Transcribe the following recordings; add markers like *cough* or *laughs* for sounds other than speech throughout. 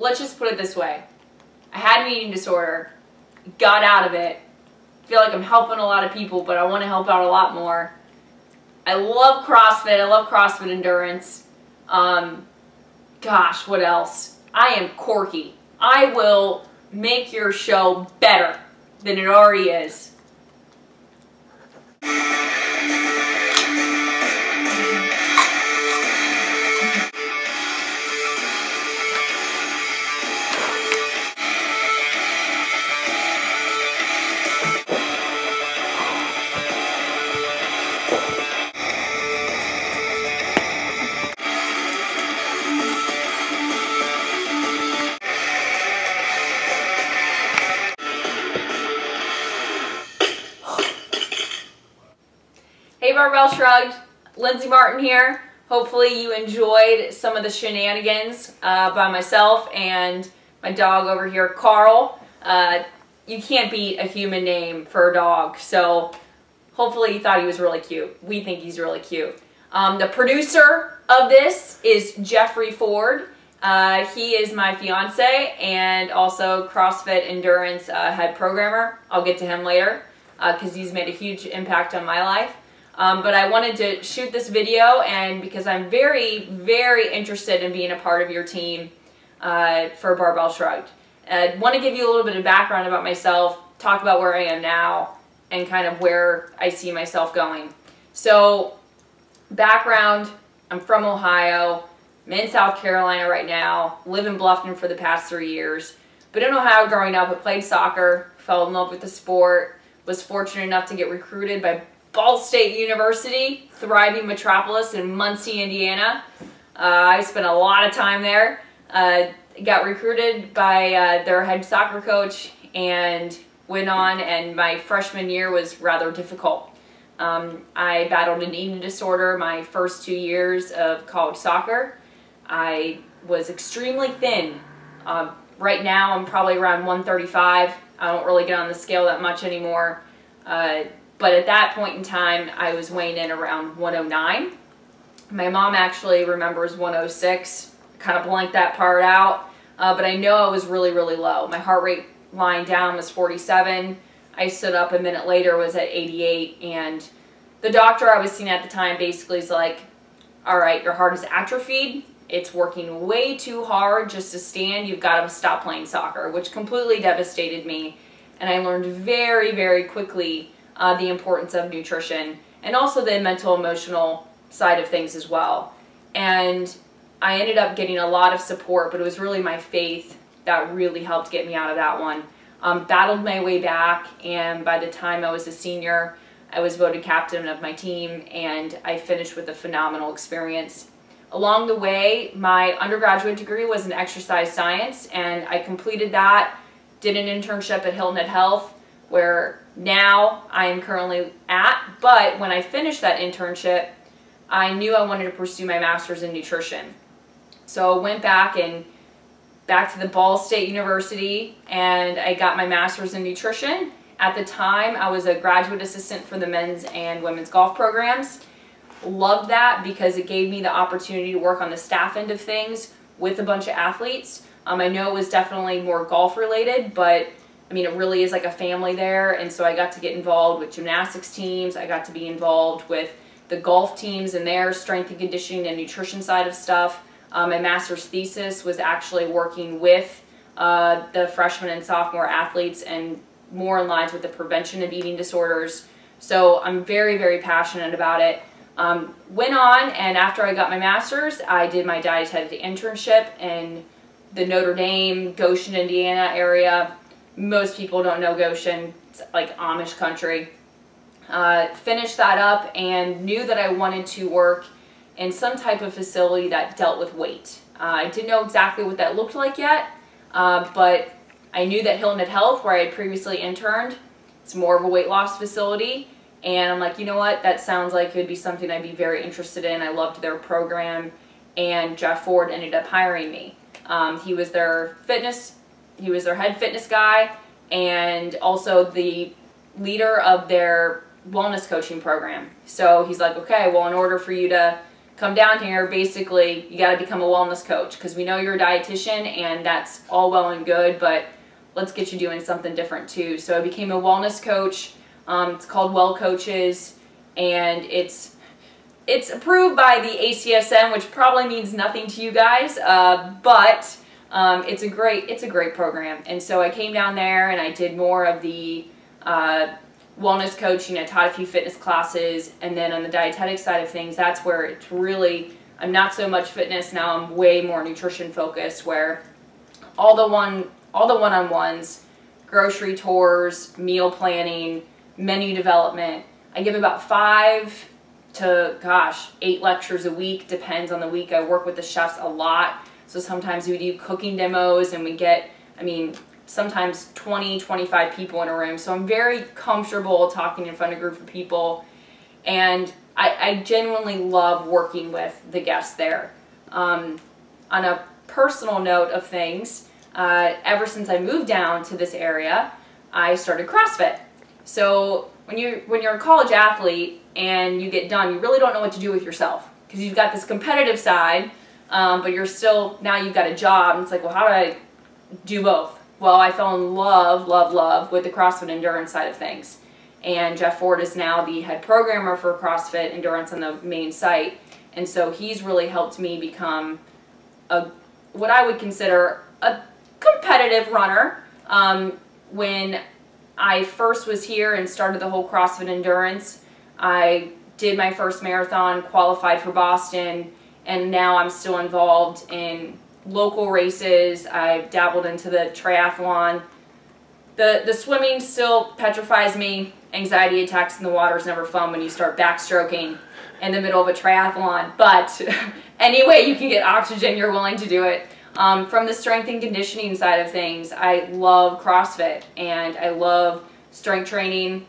let's just put it this way. I had an eating disorder, got out of it, feel like I'm helping a lot of people, but I want to help out a lot more. I love CrossFit. I love CrossFit endurance. Um, gosh, what else? I am quirky. I will make your show better than it already is. Hey Barbell Shrugged, Lindsay Martin here. Hopefully you enjoyed some of the shenanigans uh, by myself and my dog over here, Carl. Uh, you can't beat a human name for a dog, so hopefully you thought he was really cute. We think he's really cute. Um, the producer of this is Jeffrey Ford. Uh, he is my fiance and also CrossFit Endurance uh, head programmer. I'll get to him later because uh, he's made a huge impact on my life. Um, but I wanted to shoot this video and because I'm very, very interested in being a part of your team uh, for Barbell Shrugged. I want to give you a little bit of background about myself, talk about where I am now, and kind of where I see myself going. So, background, I'm from Ohio, I'm in South Carolina right now, live in Bluffton for the past three years. But in Ohio growing up, I played soccer, fell in love with the sport, was fortunate enough to get recruited by Ball State University, thriving metropolis in Muncie, Indiana. Uh, I spent a lot of time there. Uh, got recruited by uh, their head soccer coach and went on and my freshman year was rather difficult. Um, I battled an eating disorder my first two years of college soccer. I was extremely thin. Um, right now I'm probably around 135. I don't really get on the scale that much anymore. Uh, but at that point in time, I was weighing in around 109. My mom actually remembers 106, kind of blanked that part out. Uh, but I know I was really, really low. My heart rate lying down was 47. I stood up a minute later, was at 88. And the doctor I was seeing at the time basically is like, all right, your heart is atrophied. It's working way too hard just to stand. You've got to stop playing soccer, which completely devastated me. And I learned very, very quickly uh, the importance of nutrition and also the mental emotional side of things as well. And I ended up getting a lot of support, but it was really my faith that really helped get me out of that one. Um, battled my way back, and by the time I was a senior, I was voted captain of my team, and I finished with a phenomenal experience. Along the way, my undergraduate degree was in exercise science, and I completed that, did an internship at Hilton Head Health, where now I am currently at. But when I finished that internship, I knew I wanted to pursue my master's in nutrition. So I went back and back to the Ball State University and I got my master's in nutrition. At the time, I was a graduate assistant for the men's and women's golf programs. Loved that because it gave me the opportunity to work on the staff end of things with a bunch of athletes. Um, I know it was definitely more golf related, but I mean, it really is like a family there. And so I got to get involved with gymnastics teams. I got to be involved with the golf teams and their strength and conditioning and nutrition side of stuff. Um, my master's thesis was actually working with uh, the freshman and sophomore athletes and more in lines with the prevention of eating disorders. So I'm very, very passionate about it. Um, went on, and after I got my master's, I did my dietetic internship in the Notre Dame, Goshen, Indiana area most people don't know Goshen. It's like Amish country. Uh, finished that up and knew that I wanted to work in some type of facility that dealt with weight. Uh, I didn't know exactly what that looked like yet, uh, but I knew that Hilton Head Health, where I had previously interned, it's more of a weight loss facility. And I'm like, you know what, that sounds like it would be something I'd be very interested in. I loved their program, and Jeff Ford ended up hiring me. Um, he was their fitness he was their head fitness guy and also the leader of their wellness coaching program. So he's like, okay, well, in order for you to come down here, basically, you got to become a wellness coach because we know you're a dietitian and that's all well and good, but let's get you doing something different too. So I became a wellness coach. Um, it's called Wellcoaches, and it's it's approved by the ACSM, which probably means nothing to you guys, uh, but um, it's a great it's a great program. And so I came down there and I did more of the uh, wellness coaching. I taught a few fitness classes, and then on the dietetic side of things, that's where it's really I'm not so much fitness now. I'm way more nutrition focused, where all the one all the one-on-ones, grocery tours, meal planning, menu development. I give about five to gosh eight lectures a week depends on the week i work with the chefs a lot so sometimes we do cooking demos and we get i mean sometimes 20, 25 people in a room. So I'm very comfortable talking in front of a group of people. And I, I genuinely love working with the guests there. Um, on a personal note of things, uh, ever since I moved down to this area, I started CrossFit. So when you when you're a college athlete and you get done, you really don't know what to do with yourself because you've got this competitive side, um, but you're still now you've got a job. And it's like, well, how do I do both? Well, I fell in love, love, love with the CrossFit endurance side of things. And Jeff Ford is now the head programmer for CrossFit Endurance on the main site. And so he's really helped me become a what I would consider a competitive runner. Um, when I first was here and started the whole CrossFit Endurance, I did my first marathon, qualified for Boston, and now I'm still involved in local races. I've dabbled into the triathlon. The, the swimming still petrifies me. Anxiety attacks in the water is never fun when you start backstroking in the middle of a triathlon. But *laughs* any way you can get oxygen, you're willing to do it. Um, from the strength and conditioning side of things, I love CrossFit and I love strength training.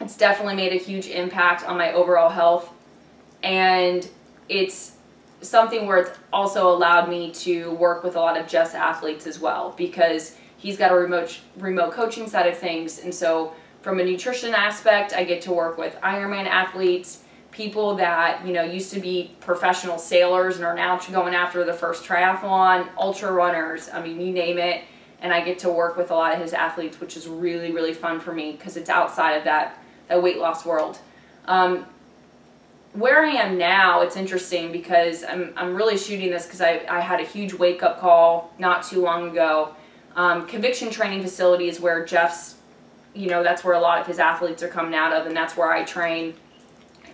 It's definitely made a huge impact on my overall health. And it's something where it's also allowed me to work with a lot of just athletes as well because he's got a remote remote coaching side of things. And so from a nutrition aspect I get to work with Ironman athletes people that you know used to be professional sailors and are now going after the first triathlon ultra runners I mean you name it. And I get to work with a lot of his athletes which is really really fun for me because it's outside of that that weight loss world. Um, where I am now, it's interesting because I'm, I'm really shooting this because I, I had a huge wake up call not too long ago. Um, conviction training facility is where Jeff's, you know, that's where a lot of his athletes are coming out of, and that's where I train.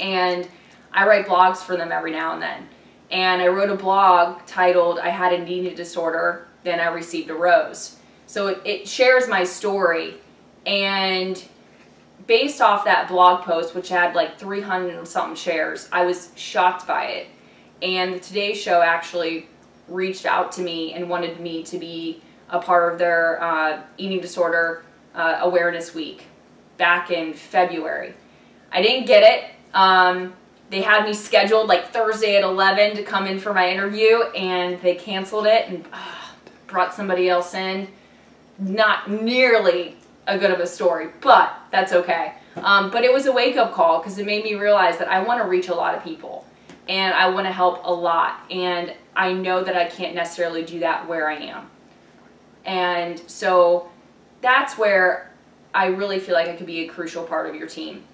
And I write blogs for them every now and then. And I wrote a blog titled, I Had an Eating Disorder, Then I Received a Rose. So it, it shares my story. And based off that blog post, which had like 300 something shares, I was shocked by it. And the Today Show actually reached out to me and wanted me to be a part of their uh, eating disorder uh, awareness week back in February. I didn't get it. Um, they had me scheduled like Thursday at 11 to come in for my interview and they canceled it and uh, brought somebody else in. Not nearly a good of a story, but that's okay. Um, but it was a wake up call because it made me realize that I want to reach a lot of people and I want to help a lot. And I know that I can't necessarily do that where I am. And so that's where I really feel like I could be a crucial part of your team.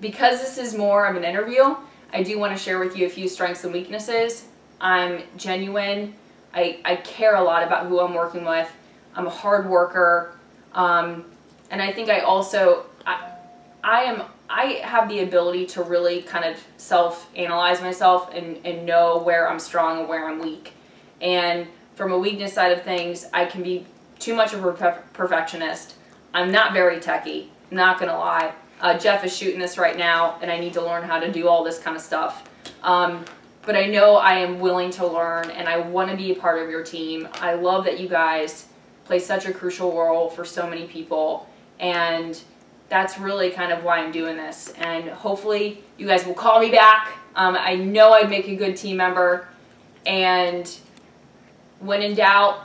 Because this is more of an interview, I do want to share with you a few strengths and weaknesses. I'm genuine. I, I care a lot about who I'm working with. I'm a hard worker. Um, and I think I also, I, I am, I have the ability to really kind of self-analyze myself and, and know where I'm strong and where I'm weak. And from a weakness side of things, I can be too much of a perfectionist. I'm not very techy, not gonna lie. Uh, Jeff is shooting this right now, and I need to learn how to do all this kind of stuff. Um, but I know I am willing to learn, and I want to be a part of your team. I love that you guys play such a crucial role for so many people, and that's really kind of why I'm doing this. And hopefully you guys will call me back. Um, I know I'd make a good team member. And when in doubt,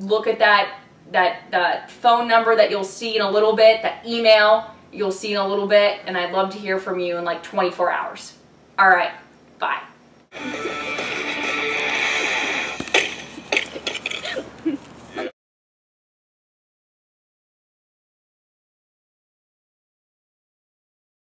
look at that, that, that phone number that you'll see in a little bit, that email you'll see in a little bit, and I'd love to hear from you in like 24 hours. All right. Bye.